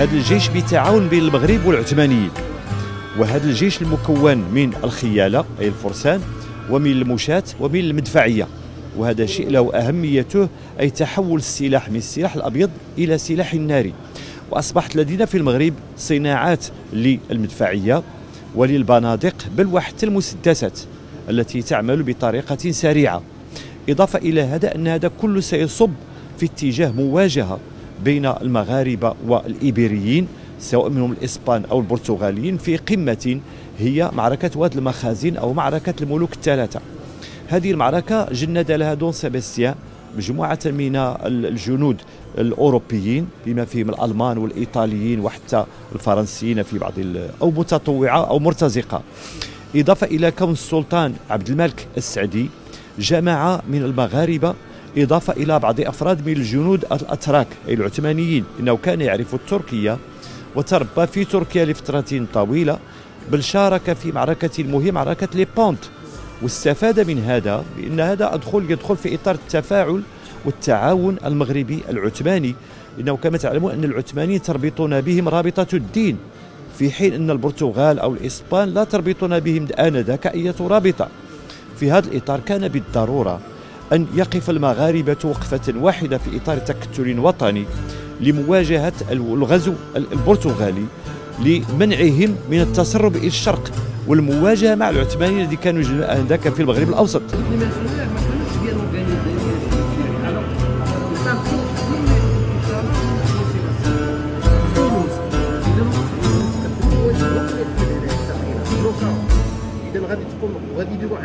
هذا الجيش بتعاون بين المغرب والعثمانيين وهذا الجيش المكون من الخيالة أي الفرسان ومن المشاة ومن المدفعية. وهذا شيء له أهميته أي تحول السلاح من السلاح الأبيض إلى سلاح ناري وأصبحت لدينا في المغرب صناعات للمدفعية وللبنادق بل وحتى المسدسات التي تعمل بطريقة سريعة. إضافة إلى هذا أن هذا كله سيصب في اتجاه مواجهة بين المغاربة والإيبيريين سواء منهم الإسبان أو البرتغاليين في قمة هي معركة واد المخازن أو معركة الملوك الثلاثة. هذه المعركة جند لها دون سيباستيان مجموعة من الجنود الأوروبيين بما فيهم الألمان والإيطاليين وحتى الفرنسيين في بعض أو متطوعة أو مرتزقة. إضافة إلى كون السلطان عبد الملك السعدي جماعة من المغاربة إضافة إلى بعض أفراد من الجنود الأتراك أي العثمانيين. إنه كان يعرف التركية وتربى في تركيا لفترة طويلة بل شارك في معركة مهمة معركة ليبونت. واستفاد من هذا بأن هذا أدخل يدخل في إطار التفاعل والتعاون المغربي العثماني. إنه كما تعلمون أن العثمانيين تربطون بهم رابطة الدين في حين أن البرتغال أو الإسبان لا تربطون بهم آنذاك أي رابطة. في هذا الإطار كان بالضرورة أن يقف المغاربة وقفة واحدة في إطار تكتل وطني لمواجهة الغزو البرتغالي لمنعهم من التسرب إلى الشرق والمواجهة مع العثمانيين الذي كانوا آنذاك في المغرب الأوسط.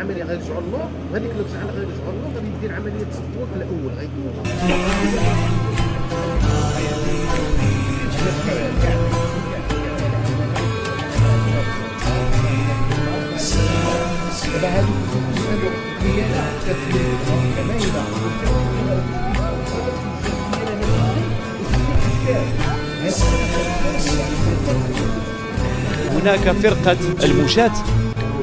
غادي يديروا عمليه غيرجعوا للور وهذيك الوقت غيرجعوا للور غادي يدير عملية تصفوك الأول هذوك هناك فرقة المشاة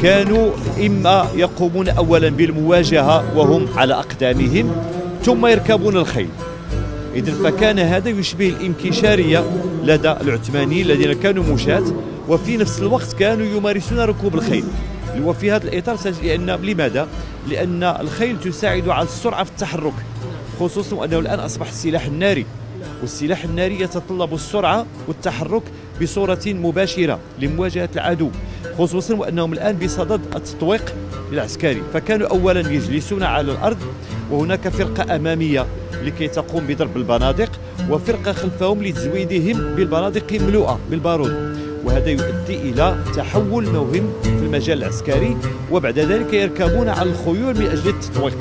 كانوا إما يقومون أولا بالمواجهة وهم على أقدامهم ثم يركبون الخيل. إذا فكان هذا يشبه الإنكشارية لدى العثمانيين الذين كانوا مشاة وفي نفس الوقت كانوا يمارسون ركوب الخيل. وفي هذا الإطار لأن لماذا؟ لأن الخيل تساعد على السرعة في التحرك خصوصا وأنه الآن أصبح السلاح الناري. والسلاح الناري يتطلب السرعة والتحرك بصورة مباشرة لمواجهة العدو. خصوصا وأنهم الآن بصدد التطويق العسكري. فكانوا أولا يجلسون على الأرض وهناك فرقة أمامية لكي تقوم بضرب البنادق وفرقة خلفهم لتزويدهم بالبنادق ملوءة بالبارود. وهذا يؤدي إلى تحول مهم في المجال العسكري وبعد ذلك يركبون على الخيول من أجل التطويق.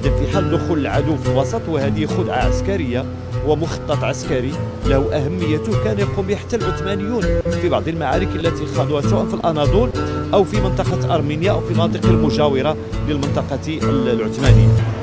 إذا في حال دخول العدو في الوسط وهذه خدعة عسكرية ومخطط عسكري. له أهميته كان يقوم به حتى العثمانيون في بعض المعارك التي خاضوها سواء في الأناضول أو في منطقة أرمينيا أو في المناطق المجاورة للمنطقة العثمانية.